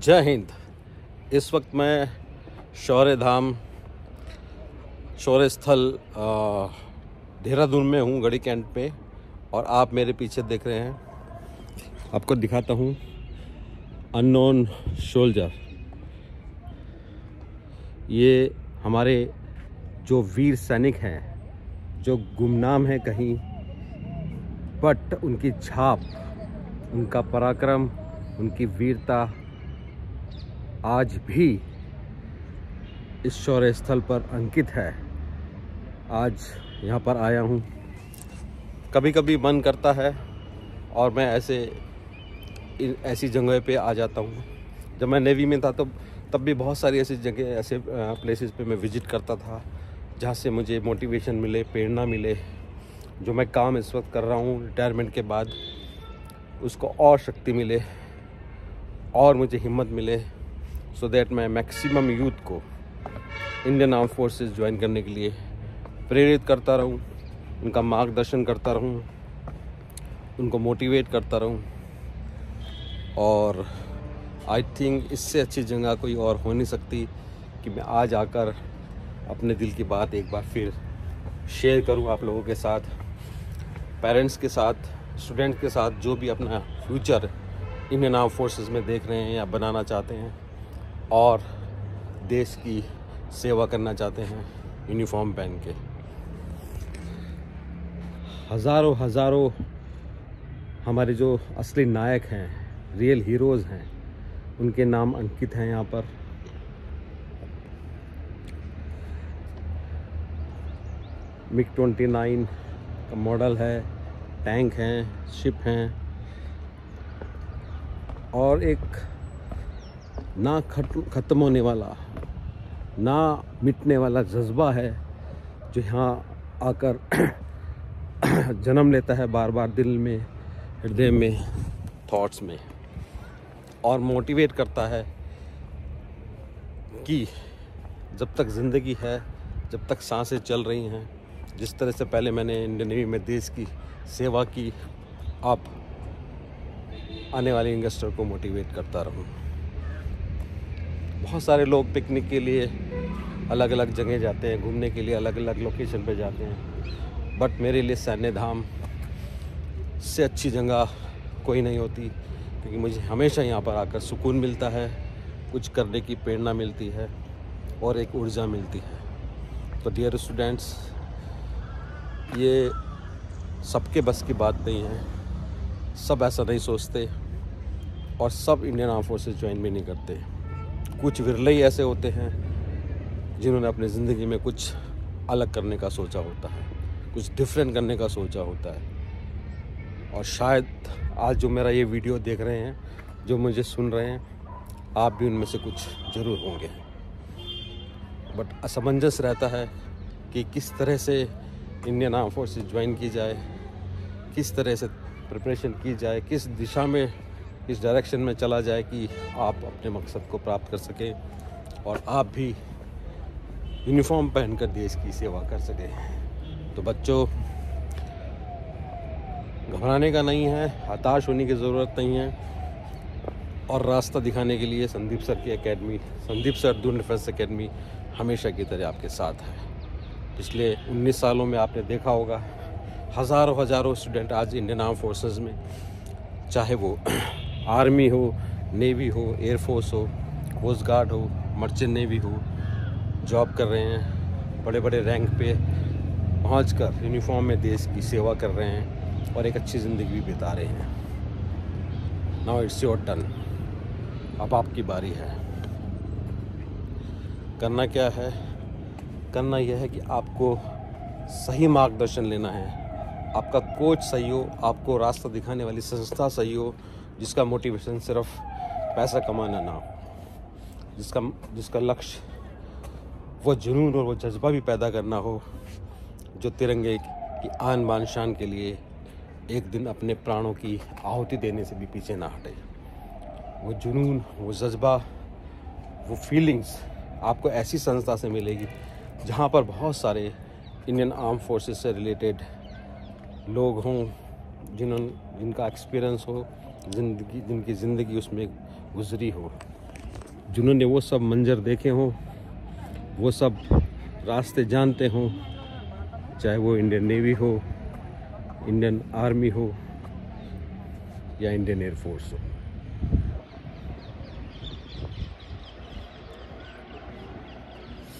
जय हिंद। इस वक्त मैं शौर्य धाम शौर्य स्थल देहरादून में हूँ, गढ़ी कैंट पे, और आप मेरे पीछे देख रहे हैं। आपको दिखाता हूँ, अननोन शोल्जर। ये हमारे जो वीर सैनिक हैं, जो गुमनाम हैं कहीं, बट उनकी छाप, उनका पराक्रम, उनकी वीरता आज भी इस शौर्य स्थल पर अंकित है। आज यहाँ पर आया हूँ। कभी कभी मन करता है और मैं ऐसे ऐसी जगह पे आ जाता हूँ। जब मैं नेवी में था तो तब भी बहुत सारी ऐसी जगह, ऐसे प्लेसेस पे मैं विज़िट करता था, जहाँ से मुझे मोटिवेशन मिले, प्रेरणा मिले। जो मैं काम इस वक्त कर रहा हूँ रिटायरमेंट के बाद, उसको और शक्ति मिले, और मुझे हिम्मत मिले। सो दैट मैं मैक्सिमम यूथ को इंडियन आर्म फोर्सेस ज्वाइन करने के लिए प्रेरित करता रहूँ, उनका मार्गदर्शन करता रहूँ, उनको मोटिवेट करता रहूँ। और आई थिंक इससे अच्छी जगह कोई और हो नहीं सकती कि मैं आज आकर अपने दिल की बात एक बार फिर शेयर करूँ आप लोगों के साथ पेरेंट्स के साथ स्टूडेंट्स के साथ, जो भी अपना फ्यूचर इंडियन आर्म फोर्सेस में देख रहे हैं या बनाना चाहते हैं। और देश की सेवा करना चाहते हैं यूनिफॉर्म पहन के। हज़ारों हज़ारों हमारे जो असली नायक हैं रियल हीरोज़ हैं, उनके नाम अंकित हैं यहाँ पर। मिग ट्वेंटी नाइन का मॉडल है, टैंक हैं शिप हैं। और एक ना ख़त्म होने वाला, ना मिटने वाला जज्बा है जो यहाँ आकर जन्म लेता है बार बार दिल में, हृदय में थॉट्स में। और मोटिवेट करता है कि जब तक ज़िंदगी है, जब तक साँसें चल रही हैं, जिस तरह से पहले मैंने इंडियन नेवी में देश की सेवा की, आप आने वाले यंगस्टर को मोटिवेट करता रहूँ। बहुत सारे लोग पिकनिक के लिए अलग अलग जगह जाते हैं, घूमने के लिए अलग अलग लोकेशन पे जाते हैं। बट मेरे लिए सैन्य धाम से अच्छी जगह कोई नहीं होती, क्योंकि मुझे हमेशा यहाँ पर आकर सुकून मिलता है, कुछ करने की प्रेरणा मिलती है और एक ऊर्जा मिलती है। तो डियर स्टूडेंट्स ये सबके बस की बात नहीं है, सब ऐसा नहीं सोचते और सब इंडियन आर्म फोर्सेस ज्वाइन भी नहीं करते। कुछ विरले ही ऐसे होते हैं, जिन्होंने अपनी ज़िंदगी में कुछ अलग करने का सोचा होता है, कुछ डिफरेंट करने का सोचा होता है। और शायद आज जो मेरा ये वीडियो देख रहे हैं, जो मुझे सुन रहे हैं, आप भी उनमें से कुछ ज़रूर होंगे। बट असमंजस रहता है कि किस तरह से इंडियन आर्म फोर्सेस ज्वाइन की जाए, किस तरह से प्रिपरेशन की जाए, किस दिशा में किस डायरेक्शन में चला जाए कि आप अपने मकसद को प्राप्त कर सकें और आप भी यूनिफॉर्म पहनकर देश की सेवा कर सकें। तो बच्चों, घबराने का नहीं है, हताश होने की ज़रूरत नहीं है। और रास्ता दिखाने के लिए संदीप सर की academy Sandeep sir Doon defence academy हमेशा की तरह आपके साथ है। पिछले 19 सालों में आपने देखा होगा, हज़ारों हज़ारों स्टूडेंट आज इंडियन आर्म फोर्सेस में, चाहे वो आर्मी हो, नेवी हो एयरफोर्स हो, कोस्ट गार्ड हो, मर्चेंट नेवी हो, जॉब कर रहे हैं बड़े बड़े रैंक पे पहुँच कर यूनिफॉर्म में देश की सेवा कर रहे हैं और एक अच्छी ज़िंदगी भी बिता रहे हैं। नाउ इट्स योर टर्न अब आपकी बारी है। करना क्या है? करना यह है कि आपको सही मार्गदर्शन लेना है। आपका कोच सही हो, आपको रास्ता दिखाने वाली संस्था सही हो जिसका मोटिवेशन सिर्फ़ पैसा कमाना ना हो, जिसका जिसका लक्ष्य वो जुनून और वो जज्बा भी पैदा करना हो, जो तिरंगे की आन बान शान के लिए एक दिन अपने प्राणों की आहुति देने से भी पीछे ना हटे। वो जुनून, वो जज्बा, वो फीलिंग्स आपको ऐसी संस्था से मिलेगी जहाँ पर बहुत सारे इंडियन आर्म फोर्सेस से रिलेटेड लोग हों जिन्होंने जिनका एक्सपीरियंस हो ज़िंदगी, जिनकी ज़िंदगी उसमें गुजरी हो। जिन्होंने वो सब मंजर देखे हों, वो सब रास्ते जानते हों, चाहे वो इंडियन नेवी हो, इंडियन आर्मी हो, या इंडियन एयरफोर्स हो।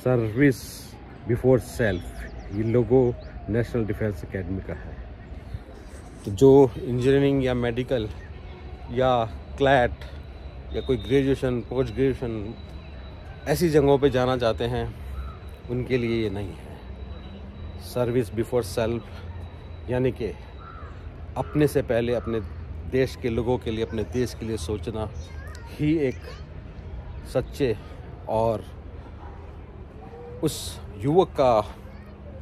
सर्विस बिफोर सेल्फ, ये लोगों नेशनल डिफेंस एकेडमी का है। तो जो इंजीनियरिंग या मेडिकल या क्लैट या कोई ग्रेजुएशन, पोस्ट ग्रेजुएशन, ऐसी जगहों पे जाना चाहते हैं, उनके लिए ये नहीं है। सर्विस बिफोर सेल्फ यानी कि अपने से पहले अपने देश के लोगों के लिए, अपने देश के लिए सोचना ही एक सच्चे और उस युवक का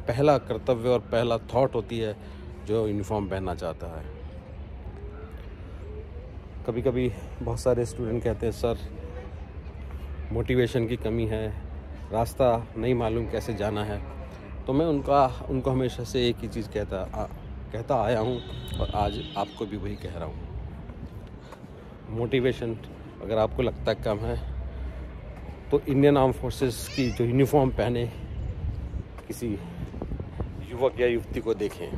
पहला कर्तव्य और पहला थॉट होती है जो यूनिफॉर्म पहनना चाहता है। कभी कभी बहुत सारे स्टूडेंट कहते हैं सर मोटिवेशन की कमी है रास्ता नहीं मालूम कैसे जाना है। तो मैं उनका उनको हमेशा से एक ही चीज़ कहता आ, कहता आया हूँ और आज आपको भी वही कह रहा हूँ। मोटिवेशन अगर आपको लगता है कम है तो इंडियन आर्म फोर्सेस की जो यूनिफॉर्म पहने किसी युवक या युवती को देखें।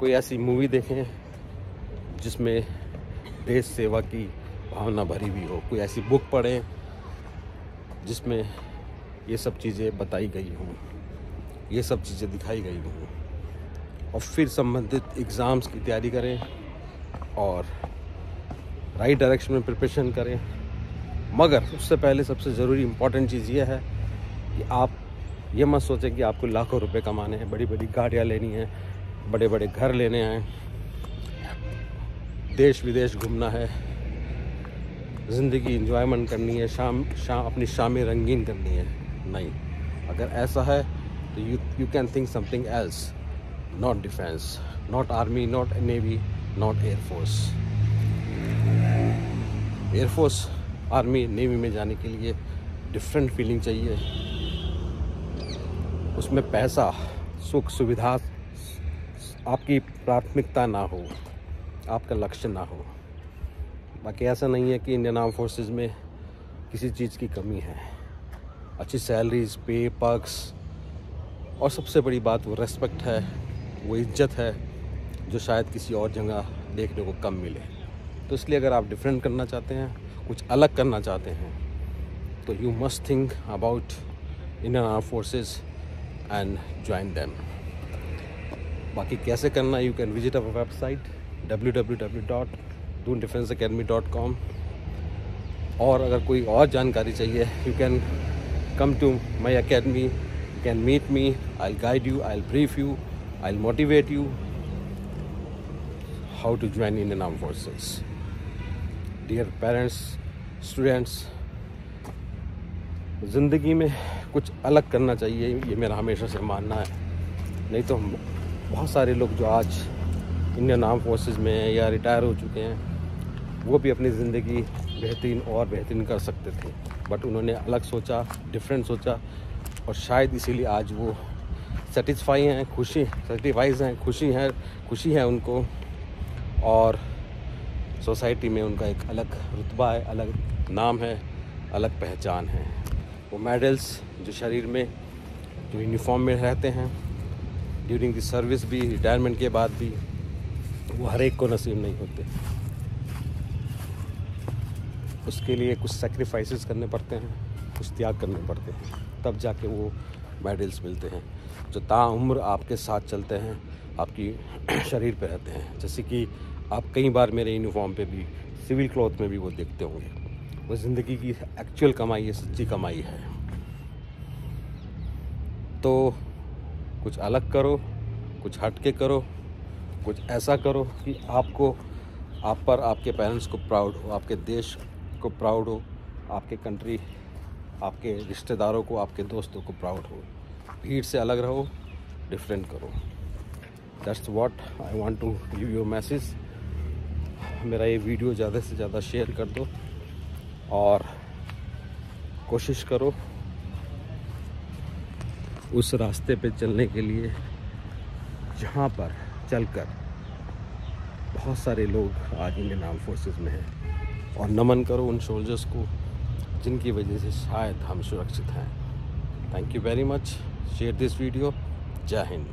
कोई ऐसी मूवी देखें जिसमें देश सेवा की भावना भरी हुई हो, कोई ऐसी बुक पढ़ें जिसमें ये सब चीज़ें बताई गई हों, ये सब चीज़ें दिखाई गई हों, और फिर संबंधित एग्ज़ाम्स की तैयारी करें और राइट डायरेक्शन में प्रिपरेशन करें। मगर उससे पहले सबसे ज़रूरी इंपॉर्टेंट चीज़ ये है कि आप ये मत सोचें कि आपको लाखों रुपए कमाने हैं बड़ी बड़ी गाड़ियाँ लेनी हैं बड़े बड़े घर लेने हैं देश विदेश घूमना है। ज़िंदगी इंजॉयमेंट करनी है, शाम शाम, अपनी शामें रंगीन करनी है। नहीं, अगर ऐसा है तो you you can think something else not defence not army not navy not air force air force army navy में जाने के लिए डिफरेंट फीलिंग चाहिए। उसमें पैसा, सुख, सुविधा आपकी प्राथमिकता ना हो। आपका लक्ष्य ना हो। बाकी ऐसा नहीं है कि इंडियन आर्म फोर्सेस में किसी चीज़ की कमी है। अच्छी सैलरीज पे पक्स और सबसे बड़ी बात वो रेस्पेक्ट है, वो इज़्ज़त है, जो शायद किसी और जगह देखने को कम मिले। तो इसलिए अगर आप डिफरेंट करना चाहते हैं, कुछ अलग करना चाहते हैं तो you must think about Indian arm forces and join them बाकी कैसे करना you can visit our website W W W dot Doon defence academy dot com और अगर कोई और जानकारी चाहिए you can come to my academy you can meet me I guide you I brief you I motivate you how to join Indian arm forces dear parents students ज़िंदगी में कुछ अलग करना चाहिए, ये मेरा हमेशा से मानना है। नहीं तो हम बहुत सारे लोग जो आज इंडियन आर्म फोर्सेस में हैं या रिटायर हो चुके हैं, वो भी अपनी ज़िंदगी बेहतरीन और बेहतरीन कर सकते थे। बट उन्होंने अलग सोचा डिफरेंट सोचा, और शायद इसीलिए आज वो सेटिस्फाई हैं, खुशी सेटिस्फाइज हैं, खुशी हैं, खुशी है उनको। और सोसाइटी में उनका एक अलग रुतबा है, अलग नाम है, अलग पहचान है। वो मेडल्स जो शरीर में, जो यूनिफॉर्म में रहते हैं ड्यूरिंग द सर्विस भी रिटायरमेंट के बाद भी वो हर एक को नसीब नहीं होते। उसके लिए कुछ सेक्रीफाइसेस करने पड़ते हैं, कुछ त्याग करने पड़ते हैं। तब जाके वो मेडल्स मिलते हैं, जो ताउम्र आपके साथ चलते हैं, आपकी शरीर पर रहते हैं। जैसे कि आप कई बार मेरे यूनिफॉर्म पे भी सिविल क्लॉथ में भी वो देखते होंगे। वो ज़िंदगी की एक्चुअल कमाई है, सच्ची कमाई है। तो कुछ अलग करो, कुछ हट के करो कुछ ऐसा करो कि आपको, आप पर आपके पेरेंट्स को प्राउड हो, आपके देश को प्राउड हो, आपके कंट्री आपके रिश्तेदारों को, आपके दोस्तों को प्राउड हो। भीड़ से अलग रहो डिफरेंट करो। That's what I want to give your message मेरा ये वीडियो ज़्यादा से ज़्यादा शेयर कर दो और कोशिश करो उस रास्ते पे चलने के लिए जहाँ पर चलकर बहुत सारे लोग आज इंडियन आर्म फोर्सेस में हैं। और नमन करो उन सोल्जर्स को, जिनकी वजह से शायद हम सुरक्षित हैं। Thank you very much share this video जय हिंद